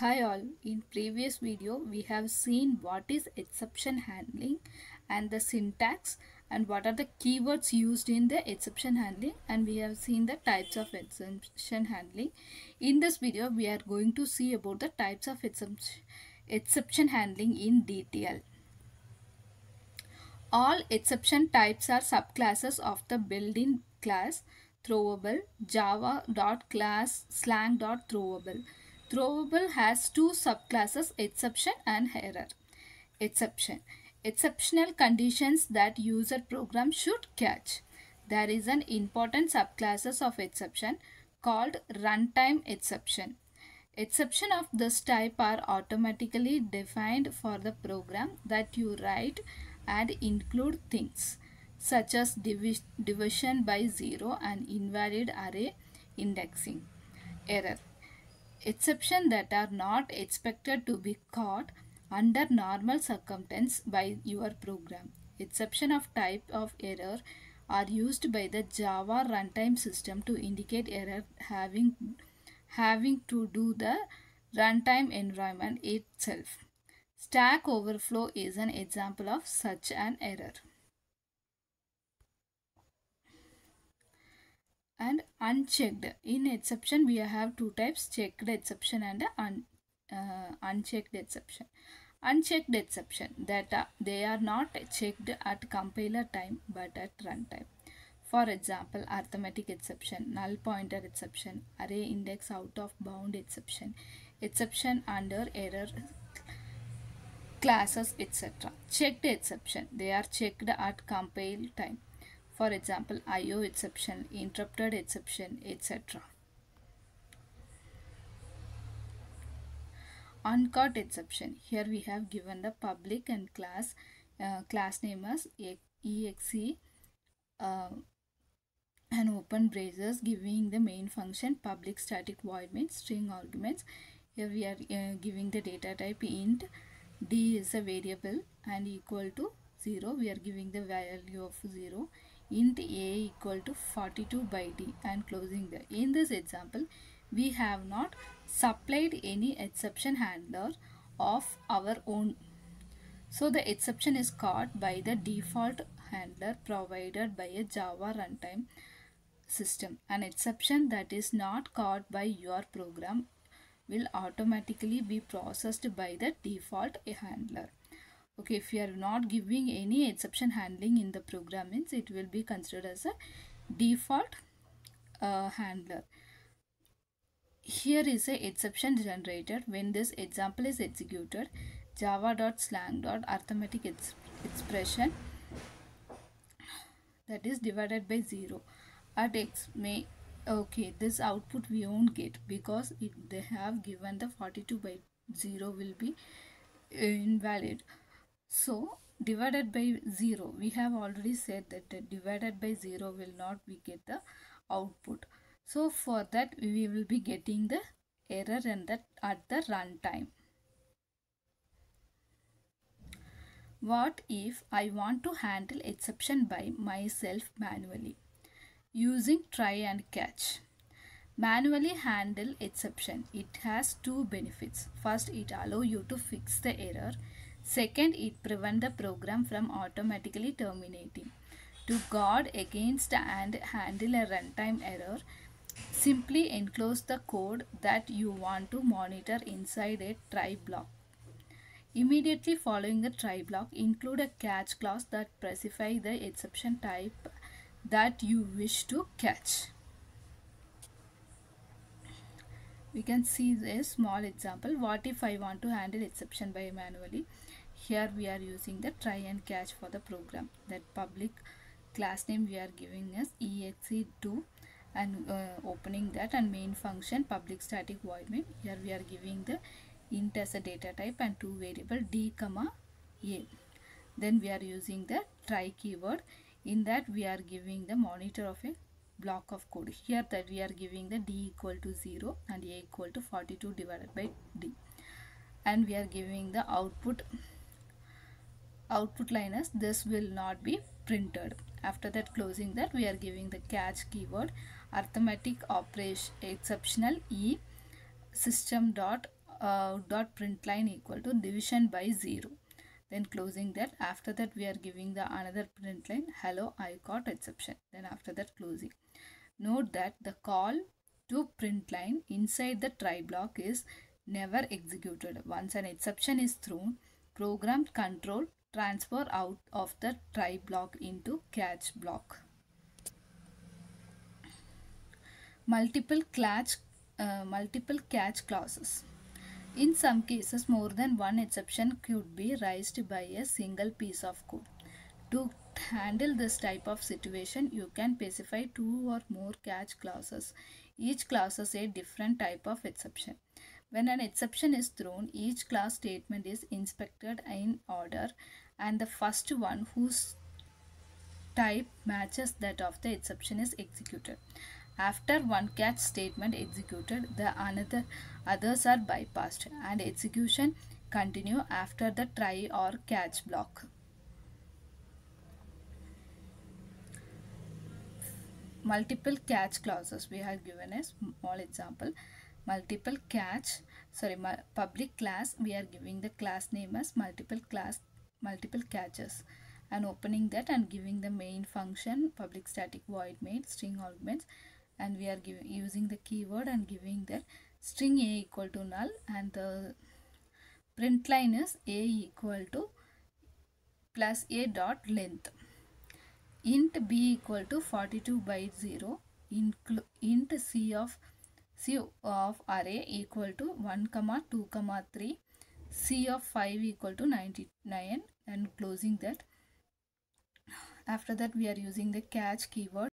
Hi all, in previous video we have seen what is exception handling and the syntax and what are the keywords used in the exception handling and we have seen the types of exception handling. In this video we are going to see about the types of exception, handling in detail. All exception types are subclasses of the built-in class throwable java.class slang.throwable. Throwable has two subclasses exception and error. Exception. Exceptional conditions that user program should catch. There is an important subclasses of exception called runtime exception. Exception of this type are automatically defined for the program that you write and include things such as division by zero and invalid array indexing. Error exception that are not expected to be caught under normal circumstance by your program. Exception of type of error are used by the Java runtime system to indicate error having having to do the runtime environment itself. Stack Overflow is an example of such an error. And unchecked. In exception we have two types checked exception and un, uh, unchecked exception. Unchecked exception that uh, they are not checked at compiler time but at runtime for example arithmetic exception null pointer exception array index out of bound exception exception under error classes etc checked exception they are checked at compile time for example IO exception, interrupted exception, etc. Uncaught exception. Here we have given the public and class uh, class name as exe uh, and open braces giving the main function public static void main string arguments. Here we are uh, giving the data type int d is a variable and equal to 0 we are giving the value of 0 int a equal to 42 by d and closing the in this example we have not supplied any exception handler of our own. So the exception is caught by the default handler provided by a java runtime system. An exception that is not caught by your program will automatically be processed by the default handler okay if you are not giving any exception handling in the program means it will be considered as a default uh, handler. Here is a exception generated when this example is executed. java.lang.arithmetic ex expression that is divided by 0 at x may okay this output we won't get because it, they have given the 42 by 0 will be invalid so divided by 0, we have already said that divided by 0 will not we get the output. So for that we will be getting the error and that at the runtime. What if I want to handle exception by myself manually? Using try and catch. Manually handle exception. It has two benefits. First, it allow you to fix the error Second, it prevents the program from automatically terminating. To guard against and handle a runtime error, simply enclose the code that you want to monitor inside a try block. Immediately following the try block, include a catch clause that specifies the exception type that you wish to catch. We can see a small example. What if I want to handle exception by manually? Here we are using the try and catch for the program. That public class name we are giving as exe2 and uh, opening that and main function public static void main. Here we are giving the int as a data type and two variable d comma a. Then we are using the try keyword. In that we are giving the monitor of a block of code. Here that we are giving the d equal to 0 and a equal to 42 divided by d. And we are giving the output output line as this will not be printed. After that closing that we are giving the catch keyword arithmetic operation exceptional e system dot uh, dot print line equal to division by 0 then closing that after that we are giving the another print line hello i got exception. Then after that closing. Note that the call to print line inside the try block is never executed. Once an exception is thrown program control transfer out of the try block into catch block multiple catch uh, multiple catch clauses in some cases, more than one exception could be raised by a single piece of code. To handle this type of situation, you can specify two or more catch clauses. Each clause is a different type of exception. When an exception is thrown, each class statement is inspected in order and the first one whose type matches that of the exception is executed. After one catch statement executed, the another others are bypassed and execution continue after the try or catch block. Multiple catch clauses we have given a small example. Multiple catch sorry public class we are giving the class name as multiple class multiple catches and opening that and giving the main function public static void main string arguments and we are giving using the keyword and giving that string a equal to null and the print line is a equal to plus a dot length. Int b equal to 42 by 0 int c of c of array equal to 1 comma 2 comma 3 c of 5 equal to 99 and closing that. After that we are using the catch keyword